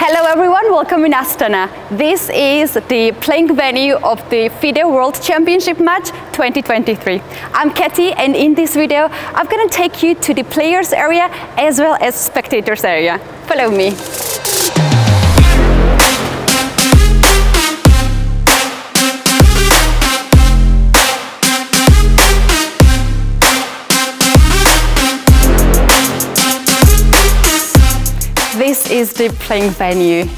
Hello everyone, welcome in Astana. This is the playing venue of the FIDE World Championship match 2023. I'm Keti and in this video I'm gonna take you to the players area as well as spectators area. Follow me. This is the playing venue.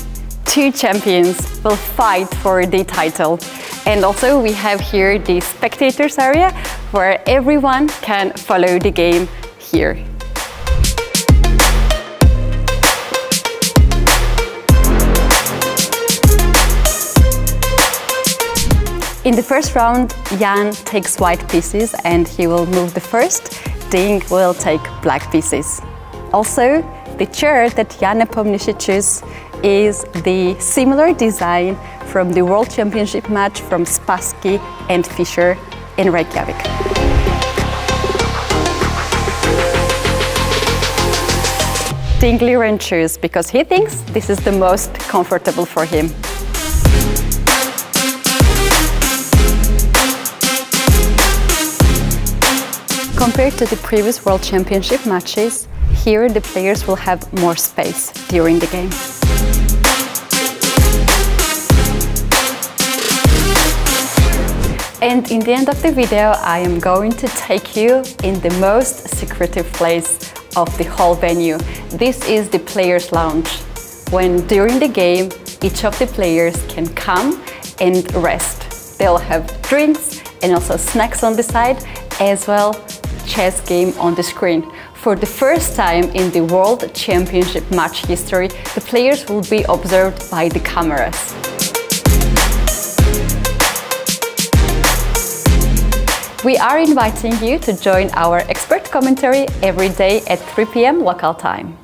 Two champions will fight for the title. And also we have here the spectators area where everyone can follow the game here. In the first round, Ian takes white pieces and he will move the first. Ding will take black pieces. Also, the chair that Ian Nepomniachtchi chose is the similar design from the World Championship match from Spassky and Fischer in Reykjavik. Ding Liren chose because he thinks this is the most comfortable for him. Compared to the previous World Championship matches, here the players will have more space during the game. And in the end of the video, I am going to take you in the most secretive place of the whole venue. This is the players' lounge, when during the game, each of the players can come and rest. They'll have drinks and also snacks on the side, as well chess game on the screen. For the first time in the World Championship match history, the players will be observed by the cameras. We are inviting you to join our expert commentary every day at 3 p.m. local time.